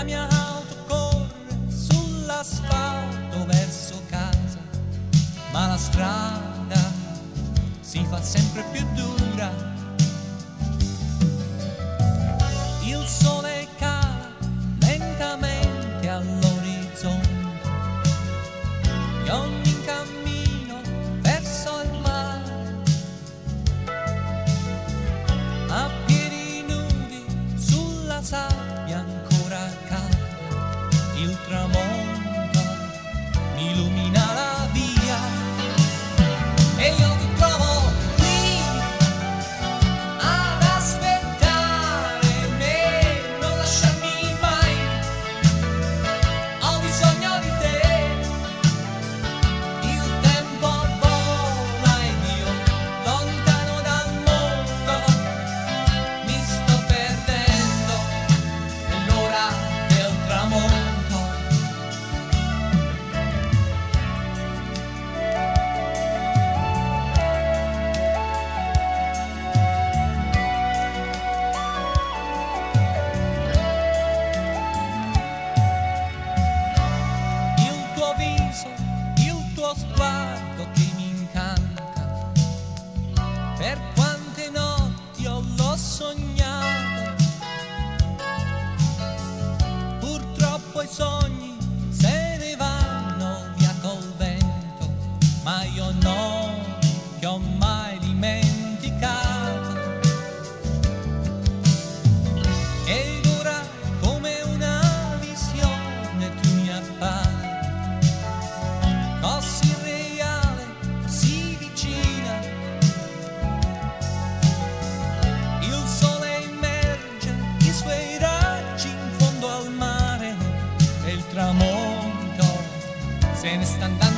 La mia auto corre sull'asfalto verso casa, ma la strada si fa sempre più dura. nuestra. me están.